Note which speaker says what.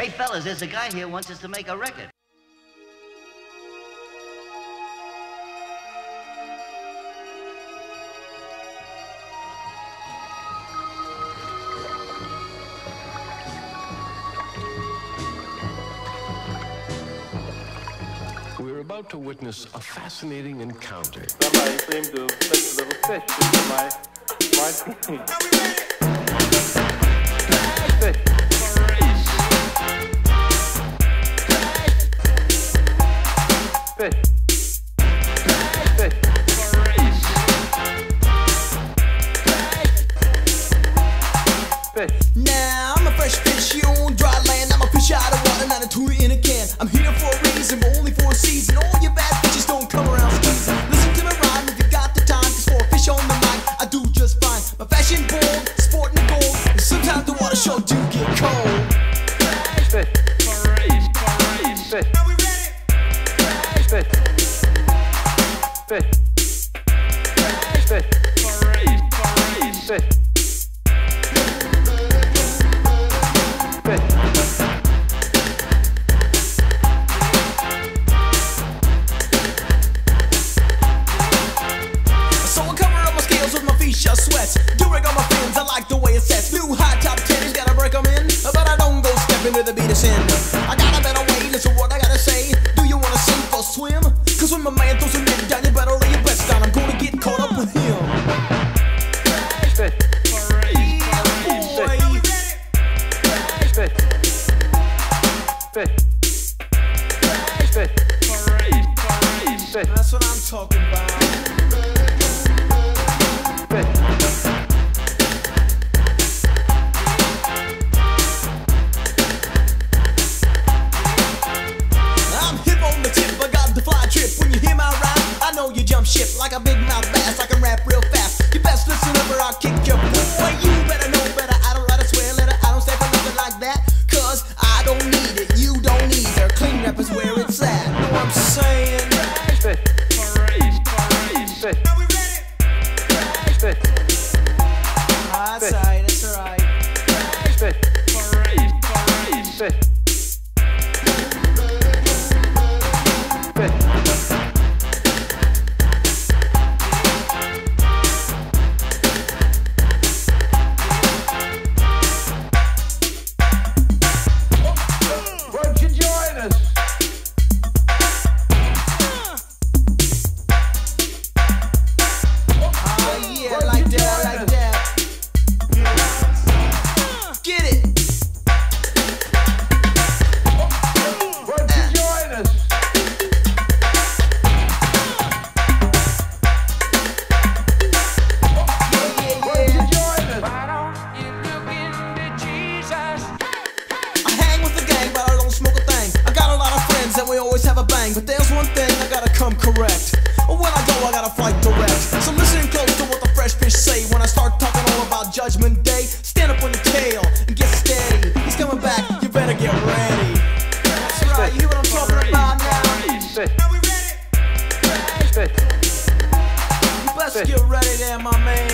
Speaker 1: Hey, fellas, there's a guy here who wants us to make a record.
Speaker 2: We're about to witness a fascinating encounter.
Speaker 3: Fish.
Speaker 4: Now I'm a fresh fish here on dry land. I'm a fish out of water, not a tuna in a can. I'm here for a reason, but only for a season. All your bad bitches don't come around squeezing. Listen to me rhyme if you got the time. Cause for a fish on the mic, I do just fine. My fashion bold, sporting the gold. And sometimes the water sure do get cold.
Speaker 3: Fish. Fish. Fish. Fish. Fish. Fish. Fish.
Speaker 4: Shut sweats. During all my fins, I like the way it sets. New high top tennis, gotta break 'em in. But I don't go stepping to the beat of sin. I got a better way, listen what I gotta say. Do you wanna sink or swim? Cause when my man throws a net down, you better lay your bets down. I'm gonna get caught up with him. That's what I'm talking about. Like a big mouth bass. I can rap real fast. Always have a bang. But there's one thing I gotta come correct. When I go, I gotta flight direct. So listen close to what the fresh fish say when I start talking all about Judgment Day. Stand up on your tail and get steady. He's coming back, you better get ready. That's right, you hear what I'm talking about now?
Speaker 3: Fish. Fish.
Speaker 4: You best get ready there, my man.